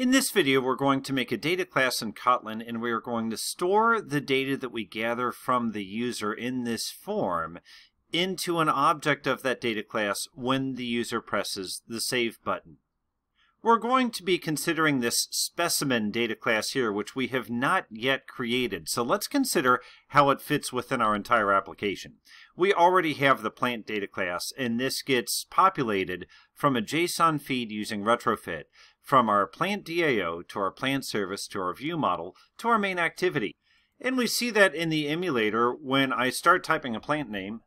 In this video, we're going to make a data class in Kotlin and we are going to store the data that we gather from the user in this form into an object of that data class when the user presses the Save button. We're going to be considering this specimen data class here, which we have not yet created. So let's consider how it fits within our entire application. We already have the plant data class, and this gets populated from a JSON feed using retrofit from our plant DAO to our plant service to our view model to our main activity. And we see that in the emulator when I start typing a plant name,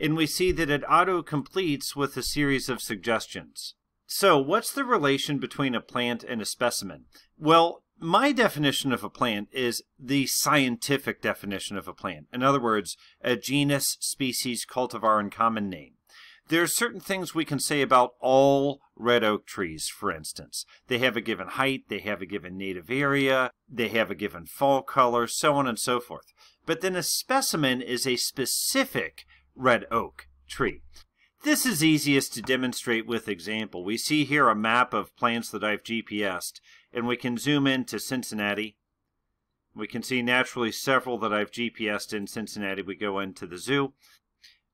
and we see that it auto completes with a series of suggestions. So, what's the relation between a plant and a specimen? Well, my definition of a plant is the scientific definition of a plant. In other words, a genus, species, cultivar, and common name. There are certain things we can say about all red oak trees, for instance. They have a given height, they have a given native area, they have a given fall color, so on and so forth. But then a specimen is a specific red oak tree. This is easiest to demonstrate with example. We see here a map of plants that I've GPSed, and we can zoom in to Cincinnati. We can see naturally several that I've GPSed in Cincinnati. We go into the zoo.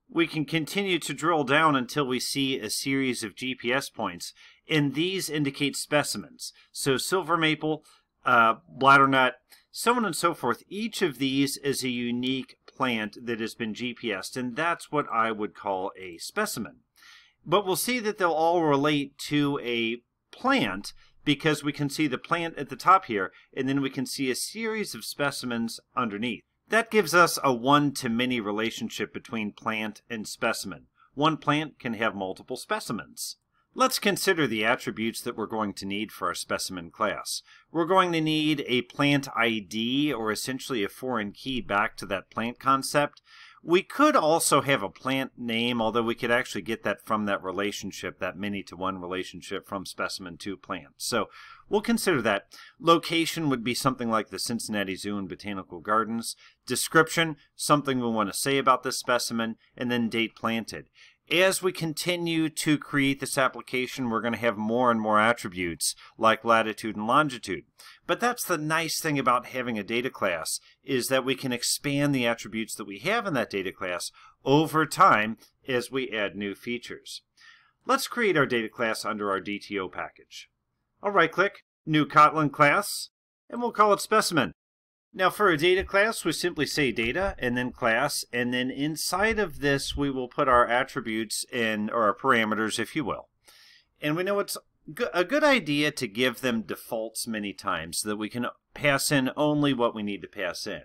We can continue to drill down until we see a series of GPS points, and these indicate specimens. So silver maple, uh, bladdernut, so on and so forth. Each of these is a unique plant that has been GPSed, and that's what I would call a specimen. But we'll see that they'll all relate to a plant because we can see the plant at the top here, and then we can see a series of specimens underneath. That gives us a one-to-many relationship between plant and specimen. One plant can have multiple specimens. Let's consider the attributes that we're going to need for our specimen class. We're going to need a plant ID, or essentially a foreign key back to that plant concept. We could also have a plant name, although we could actually get that from that relationship, that many-to-one relationship from specimen to plant. So we'll consider that. Location would be something like the Cincinnati Zoo and Botanical Gardens. Description, something we want to say about this specimen, and then date planted as we continue to create this application, we're going to have more and more attributes like latitude and longitude. But that's the nice thing about having a data class is that we can expand the attributes that we have in that data class over time as we add new features. Let's create our data class under our DTO package. I'll right click, new Kotlin class, and we'll call it specimen. Now for a data class, we simply say data and then class, and then inside of this we will put our attributes and or our parameters, if you will. And we know it's a good idea to give them defaults many times so that we can pass in only what we need to pass in.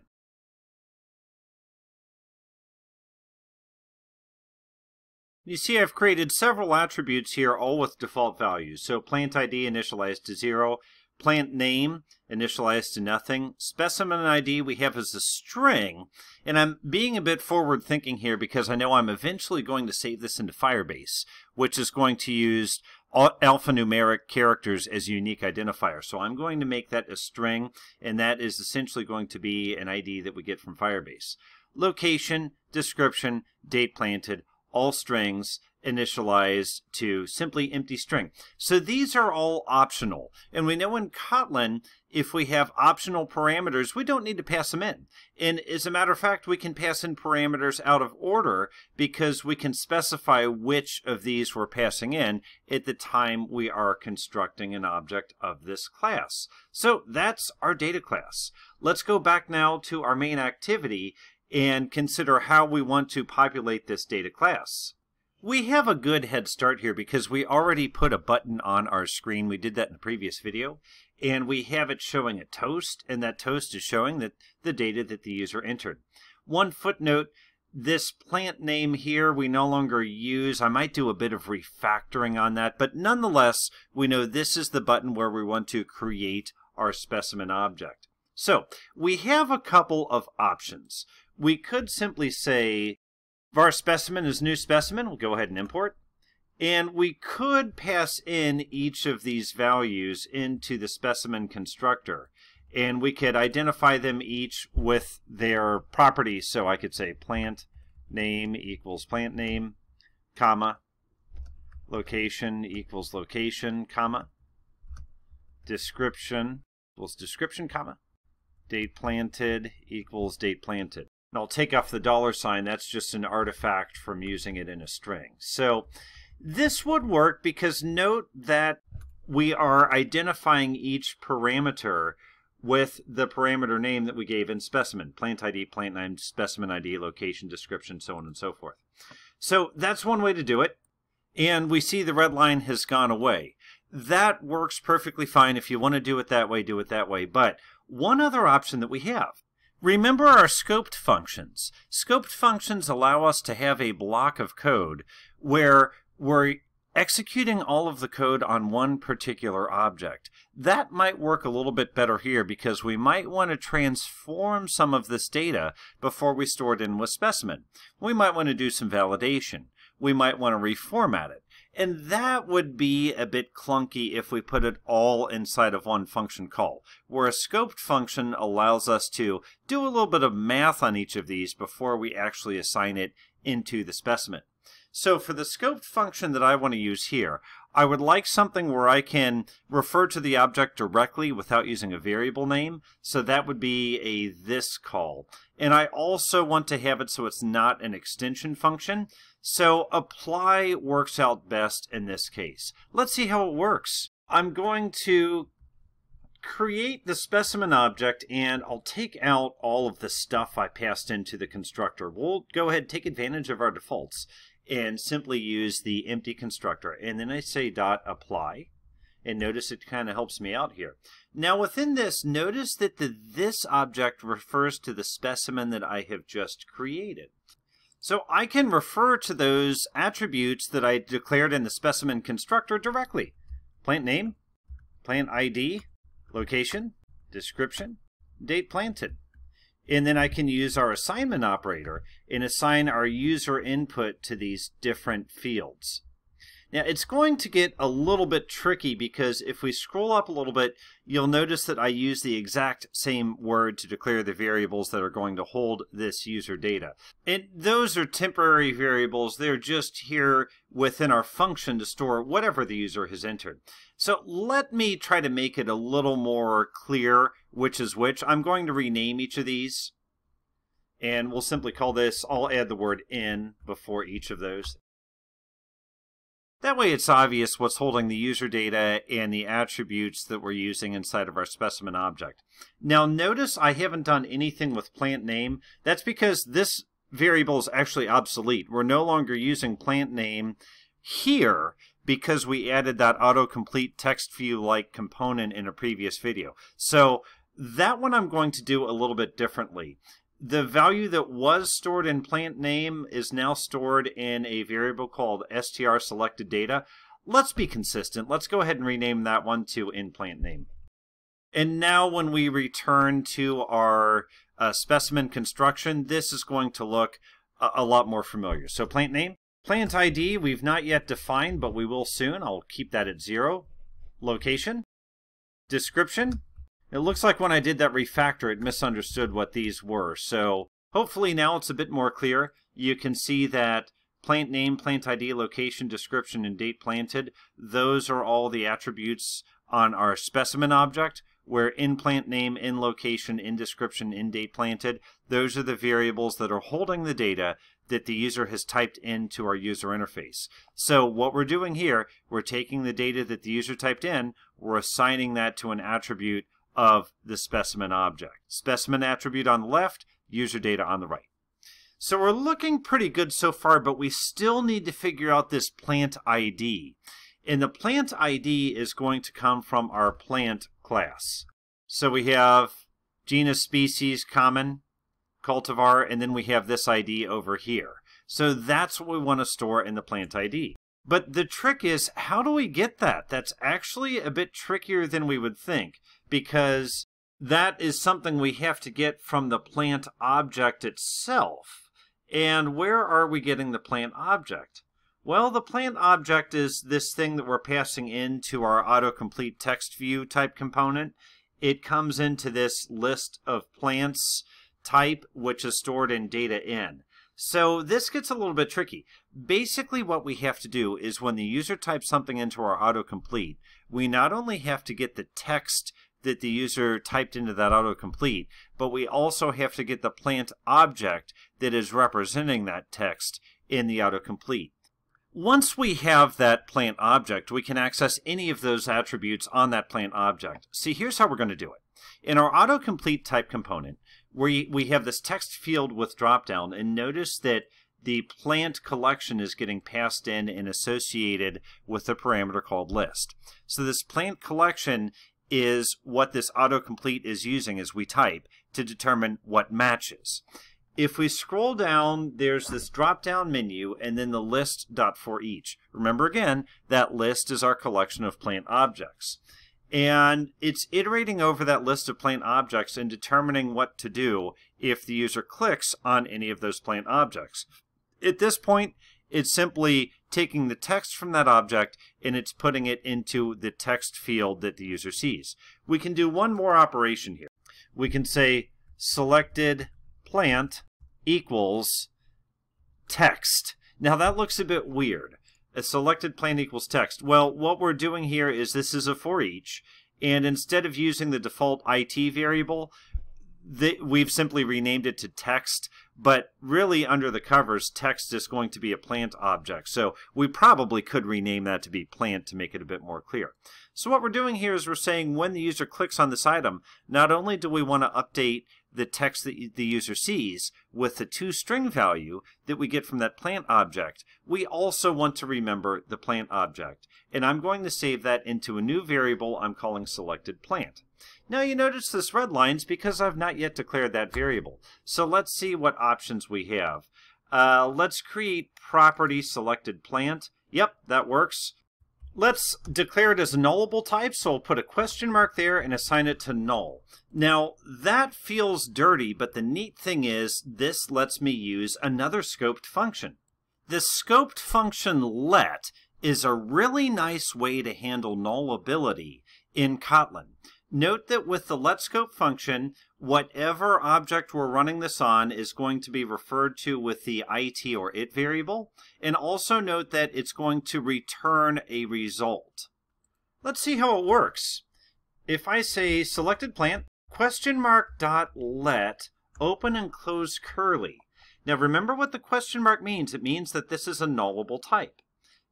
You see I've created several attributes here, all with default values. So plant ID initialized to 0, Plant name initialized to nothing. Specimen ID we have as a string. And I'm being a bit forward thinking here because I know I'm eventually going to save this into Firebase, which is going to use alphanumeric characters as unique identifier. So I'm going to make that a string, and that is essentially going to be an ID that we get from Firebase. Location, description, date planted, all strings, initialized to simply empty string. So these are all optional. And we know in Kotlin, if we have optional parameters, we don't need to pass them in. And as a matter of fact, we can pass in parameters out of order because we can specify which of these we're passing in at the time we are constructing an object of this class. So that's our data class. Let's go back now to our main activity and consider how we want to populate this data class. We have a good head start here because we already put a button on our screen. We did that in the previous video. And we have it showing a toast, and that toast is showing that the data that the user entered. One footnote, this plant name here we no longer use. I might do a bit of refactoring on that, but nonetheless, we know this is the button where we want to create our specimen object. So we have a couple of options. We could simply say var specimen is new specimen. We'll go ahead and import. And we could pass in each of these values into the specimen constructor. And we could identify them each with their properties. So I could say plant name equals plant name, comma, location equals location, comma. description equals description, comma, date planted equals date planted. And I'll take off the dollar sign. That's just an artifact from using it in a string. So this would work because note that we are identifying each parameter with the parameter name that we gave in specimen. Plant ID, plant name, specimen ID, location, description, so on and so forth. So that's one way to do it. And we see the red line has gone away. That works perfectly fine. If you want to do it that way, do it that way. But one other option that we have. Remember our scoped functions. Scoped functions allow us to have a block of code where we're executing all of the code on one particular object. That might work a little bit better here because we might want to transform some of this data before we store it in with specimen. We might want to do some validation. We might want to reformat it. And that would be a bit clunky if we put it all inside of one function call, where a scoped function allows us to do a little bit of math on each of these before we actually assign it into the specimen. So for the scoped function that I want to use here, I would like something where I can refer to the object directly without using a variable name. So that would be a this call. And I also want to have it so it's not an extension function. So apply works out best in this case. Let's see how it works. I'm going to create the specimen object and I'll take out all of the stuff I passed into the constructor. We'll go ahead and take advantage of our defaults and simply use the empty constructor. And then I say dot apply. And notice it kind of helps me out here. Now within this, notice that the this object refers to the specimen that I have just created. So I can refer to those attributes that I declared in the specimen constructor directly. Plant name, plant ID, location, description, date planted. And then I can use our assignment operator and assign our user input to these different fields. Now it's going to get a little bit tricky because if we scroll up a little bit, you'll notice that I use the exact same word to declare the variables that are going to hold this user data. And those are temporary variables. They're just here within our function to store whatever the user has entered. So let me try to make it a little more clear which is which. I'm going to rename each of these and we'll simply call this, I'll add the word in before each of those. That way it's obvious what's holding the user data and the attributes that we're using inside of our specimen object. Now notice I haven't done anything with plant name. That's because this variable is actually obsolete. We're no longer using plant name here because we added that autocomplete text view like component in a previous video. So that one I'm going to do a little bit differently the value that was stored in plant name is now stored in a variable called str selected data. Let's be consistent. Let's go ahead and rename that one to in plant name. And now when we return to our uh, specimen construction, this is going to look a, a lot more familiar. So plant name, plant ID, we've not yet defined, but we will soon. I'll keep that at zero. Location, description, it looks like when I did that refactor, it misunderstood what these were. So hopefully now it's a bit more clear. You can see that plant name, plant ID, location, description, and date planted, those are all the attributes on our specimen object, where in plant name, in location, in description, in date planted, those are the variables that are holding the data that the user has typed into our user interface. So what we're doing here, we're taking the data that the user typed in, we're assigning that to an attribute of the specimen object. Specimen attribute on the left, user data on the right. So we're looking pretty good so far, but we still need to figure out this plant ID. And the plant ID is going to come from our plant class. So we have genus, species, common, cultivar, and then we have this ID over here. So that's what we want to store in the plant ID. But the trick is, how do we get that? That's actually a bit trickier than we would think because that is something we have to get from the plant object itself. And where are we getting the plant object? Well, the plant object is this thing that we're passing into our autocomplete text view type component. It comes into this list of plants type, which is stored in data in. So this gets a little bit tricky. Basically what we have to do is when the user types something into our autocomplete, we not only have to get the text that the user typed into that autocomplete, but we also have to get the plant object that is representing that text in the autocomplete. Once we have that plant object, we can access any of those attributes on that plant object. See, here's how we're going to do it. In our autocomplete type component, we, we have this text field with dropdown, and notice that the plant collection is getting passed in and associated with a parameter called list. So this plant collection is what this autocomplete is using as we type to determine what matches. If we scroll down, there's this drop-down menu and then the list dot for each. Remember again, that list is our collection of plant objects. And it's iterating over that list of plant objects and determining what to do if the user clicks on any of those plant objects. At this point, it's simply taking the text from that object and it's putting it into the text field that the user sees. We can do one more operation here. We can say selected plant equals text. Now that looks a bit weird. A selected plant equals text. Well, what we're doing here is this is a for each, and instead of using the default IT variable, the, we've simply renamed it to text, but really under the covers, text is going to be a plant object. So we probably could rename that to be plant to make it a bit more clear. So what we're doing here is we're saying when the user clicks on this item, not only do we want to update the text that the user sees with the two string value that we get from that plant object, we also want to remember the plant object. And I'm going to save that into a new variable I'm calling selected plant. Now you notice this red line is because I've not yet declared that variable. So let's see what options we have. Uh, let's create property selected plant. Yep, that works. Let's declare it as a nullable type, so I'll put a question mark there and assign it to null. Now, that feels dirty, but the neat thing is this lets me use another scoped function. The scoped function let is a really nice way to handle nullability in Kotlin. Note that with the letScope function, whatever object we're running this on is going to be referred to with the it or it variable. And also note that it's going to return a result. Let's see how it works. If I say selected plant, question mark dot let, open and close curly. Now remember what the question mark means. It means that this is a nullable type.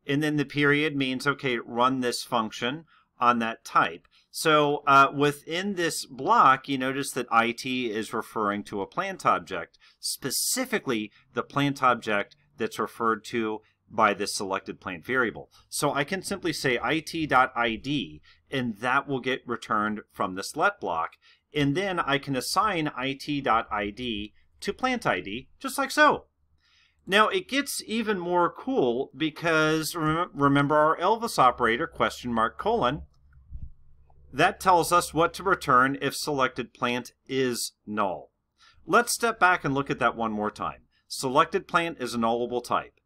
And then the period means, okay, run this function on that type. So uh, within this block, you notice that IT is referring to a plant object, specifically the plant object that's referred to by this selected plant variable. So I can simply say it.id, and that will get returned from this let block. And then I can assign it.id to plant ID, just like so. Now it gets even more cool because rem remember our Elvis operator question mark colon that tells us what to return if selected plant is null. Let's step back and look at that one more time. Selected plant is a nullable type.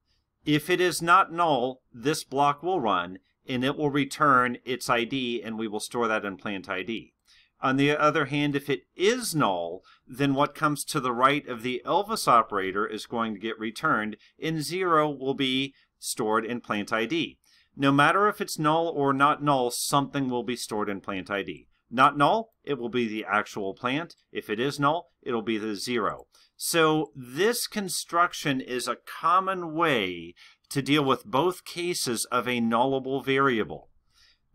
If it is not null, this block will run and it will return its ID and we will store that in plant ID. On the other hand, if it is null, then what comes to the right of the Elvis operator is going to get returned and zero will be stored in plant ID. No matter if it's null or not null, something will be stored in plant ID. Not null, it will be the actual plant. If it is null, it'll be the zero. So this construction is a common way to deal with both cases of a nullable variable.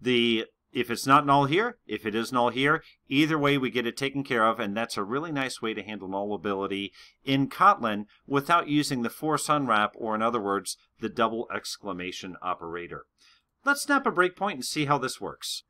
The if it's not null here, if it is null here, either way we get it taken care of, and that's a really nice way to handle nullability in Kotlin without using the force unwrap, or in other words, the double exclamation operator. Let's snap a breakpoint and see how this works.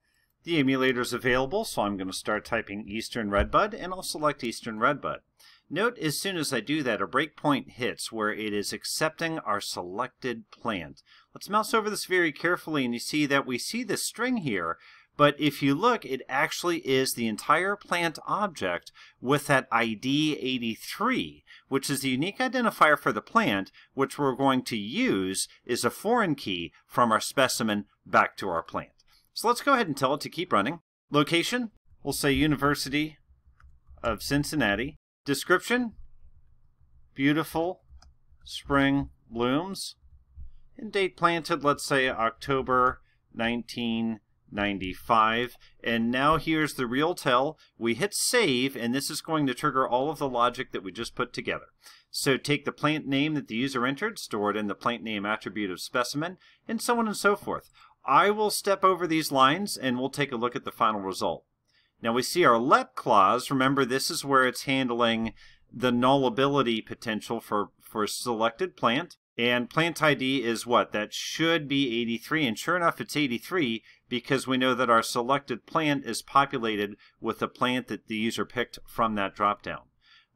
The emulator is available, so I'm going to start typing Eastern Redbud, and I'll select Eastern Redbud. Note as soon as I do that, a breakpoint hits where it is accepting our selected plant. Let's mouse over this very carefully and you see that we see the string here, but if you look, it actually is the entire plant object with that ID 83, which is the unique identifier for the plant, which we're going to use is a foreign key from our specimen back to our plant. So let's go ahead and tell it to keep running. Location, we'll say University of Cincinnati. Description Beautiful spring blooms. And date planted, let's say October 1995. And now here's the real tell. We hit save, and this is going to trigger all of the logic that we just put together. So take the plant name that the user entered, store it in the plant name attribute of specimen, and so on and so forth. I will step over these lines and we'll take a look at the final result. Now we see our let clause. Remember, this is where it's handling the nullability potential for, for selected plant. And plant ID is what? That should be 83. And sure enough, it's 83 because we know that our selected plant is populated with the plant that the user picked from that dropdown.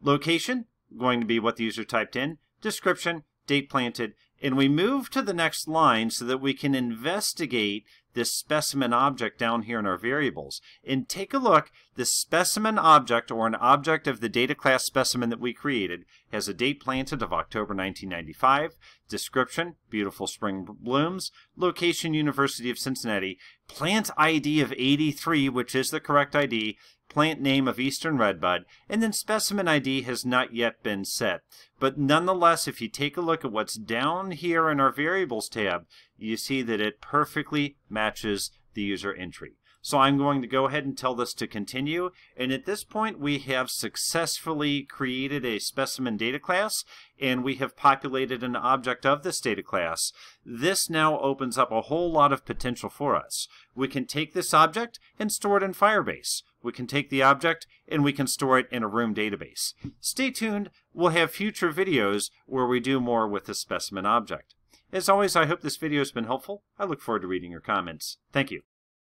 Location, going to be what the user typed in. Description, date planted. And we move to the next line so that we can investigate this specimen object down here in our variables. And take a look, the specimen object, or an object of the data class specimen that we created, has a date planted of October 1995, description, beautiful spring blooms, location, University of Cincinnati, plant ID of 83, which is the correct ID, plant name of eastern redbud, and then specimen ID has not yet been set. But nonetheless, if you take a look at what's down here in our variables tab, you see that it perfectly matches the user entry. So I'm going to go ahead and tell this to continue. And at this point, we have successfully created a specimen data class, and we have populated an object of this data class. This now opens up a whole lot of potential for us. We can take this object and store it in Firebase. We can take the object and we can store it in a room database. Stay tuned. We'll have future videos where we do more with the specimen object. As always, I hope this video has been helpful. I look forward to reading your comments. Thank you.